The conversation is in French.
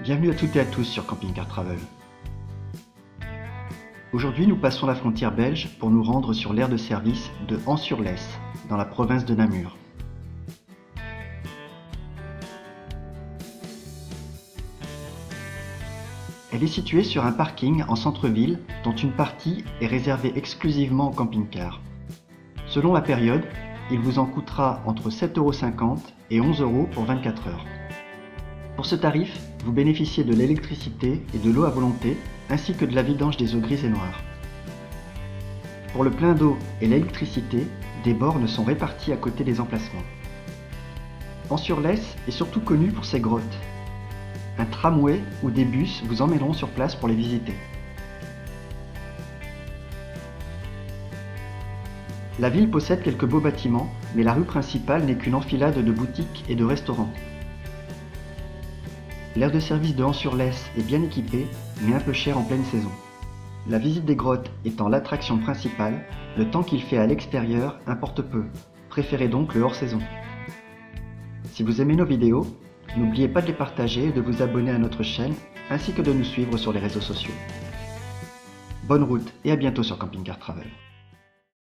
Bienvenue à toutes et à tous sur Camping Car Travel. Aujourd'hui, nous passons la frontière belge pour nous rendre sur l'aire de service de Ans-sur-Lesse, dans la province de Namur. Elle est située sur un parking en centre-ville dont une partie est réservée exclusivement aux camping-cars. Selon la période, il vous en coûtera entre 7,50€ et 11€ pour 24 heures. Pour ce tarif, vous bénéficiez de l'électricité et de l'eau à volonté, ainsi que de la vidange des eaux grises et noires. Pour le plein d'eau et l'électricité, des bornes sont réparties à côté des emplacements. Ans-sur-Lesse est surtout connu pour ses grottes. Un tramway ou des bus vous emmèneront sur place pour les visiter. La ville possède quelques beaux bâtiments, mais la rue principale n'est qu'une enfilade de boutiques et de restaurants. L'aire de service de Ans-sur-Lesse est bien équipée, mais un peu cher en pleine saison. La visite des grottes étant l'attraction principale, le temps qu'il fait à l'extérieur importe peu. Préférez donc le hors-saison. Si vous aimez nos vidéos, n'oubliez pas de les partager et de vous abonner à notre chaîne, ainsi que de nous suivre sur les réseaux sociaux. Bonne route et à bientôt sur Camping Car Travel.